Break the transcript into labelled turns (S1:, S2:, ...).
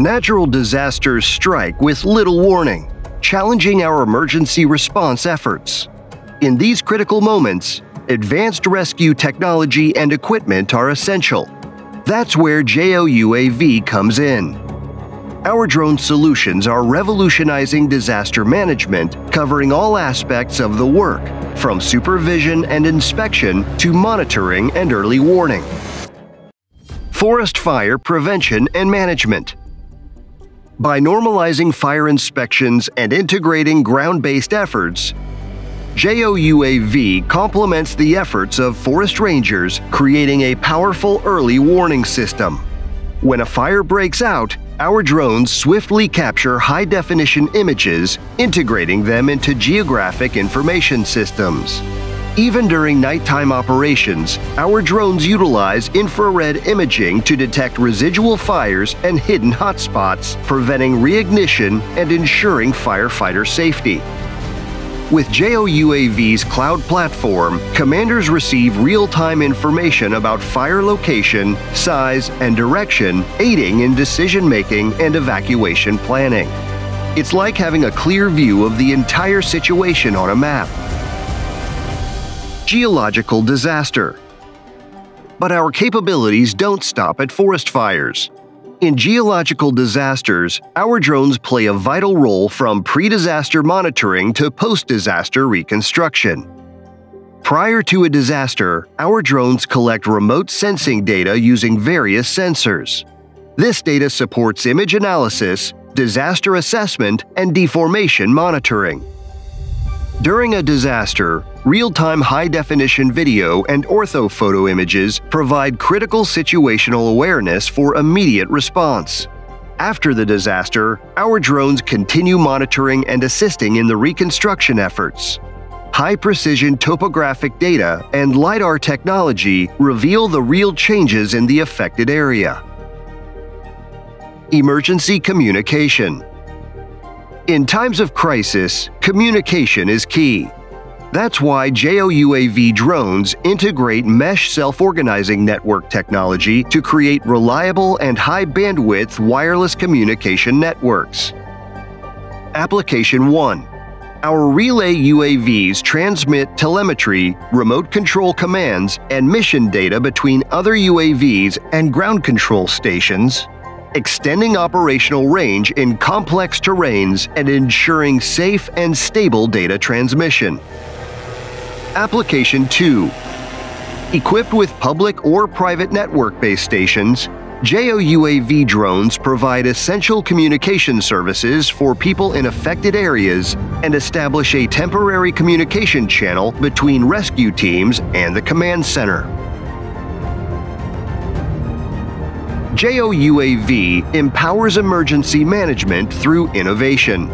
S1: Natural disasters strike with little warning, challenging our emergency response efforts. In these critical moments, advanced rescue technology and equipment are essential. That's where JOUAV comes in. Our drone solutions are revolutionizing disaster management, covering all aspects of the work, from supervision and inspection to monitoring and early warning. Forest fire prevention and management. By normalizing fire inspections and integrating ground-based efforts, JOUAV complements the efforts of forest rangers, creating a powerful early warning system. When a fire breaks out, our drones swiftly capture high-definition images, integrating them into geographic information systems. Even during nighttime operations, our drones utilize infrared imaging to detect residual fires and hidden hotspots, preventing reignition and ensuring firefighter safety. With JOUAV's cloud platform, commanders receive real-time information about fire location, size, and direction, aiding in decision-making and evacuation planning. It's like having a clear view of the entire situation on a map geological disaster. But our capabilities don't stop at forest fires. In geological disasters, our drones play a vital role from pre-disaster monitoring to post-disaster reconstruction. Prior to a disaster, our drones collect remote sensing data using various sensors. This data supports image analysis, disaster assessment, and deformation monitoring. During a disaster, real-time high-definition video and orthophoto images provide critical situational awareness for immediate response. After the disaster, our drones continue monitoring and assisting in the reconstruction efforts. High-precision topographic data and LiDAR technology reveal the real changes in the affected area. Emergency Communication in times of crisis, communication is key. That's why JOUAV drones integrate mesh self-organizing network technology to create reliable and high-bandwidth wireless communication networks. Application 1. Our relay UAVs transmit telemetry, remote control commands, and mission data between other UAVs and ground control stations extending operational range in complex terrains and ensuring safe and stable data transmission. Application 2 Equipped with public or private network base stations, JOUAV drones provide essential communication services for people in affected areas and establish a temporary communication channel between rescue teams and the command center. JOUAV empowers emergency management through innovation.